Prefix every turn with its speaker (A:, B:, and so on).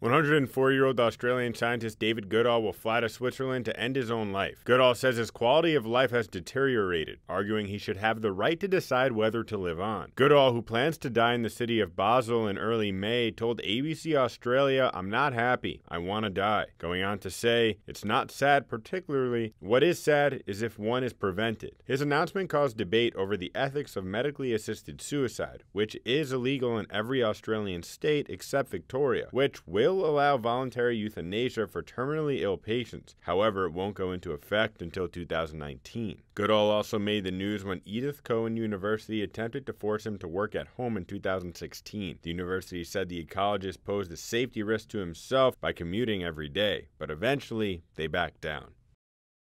A: 104 year old Australian scientist David Goodall will fly to Switzerland to end his own life. Goodall says his quality of life has deteriorated, arguing he should have the right to decide whether to live on. Goodall, who plans to die in the city of Basel in early May, told ABC Australia, I'm not happy. I want to die. Going on to say, It's not sad, particularly. What is sad is if one is prevented. His announcement caused debate over the ethics of medically assisted suicide, which is illegal in every Australian state except Victoria, which will will allow voluntary euthanasia for terminally ill patients. However, it won't go into effect until 2019. Goodall also made the news when Edith Cowan University attempted to force him to work at home in 2016. The university said the ecologist posed a safety risk to himself by commuting every day, but eventually they backed down.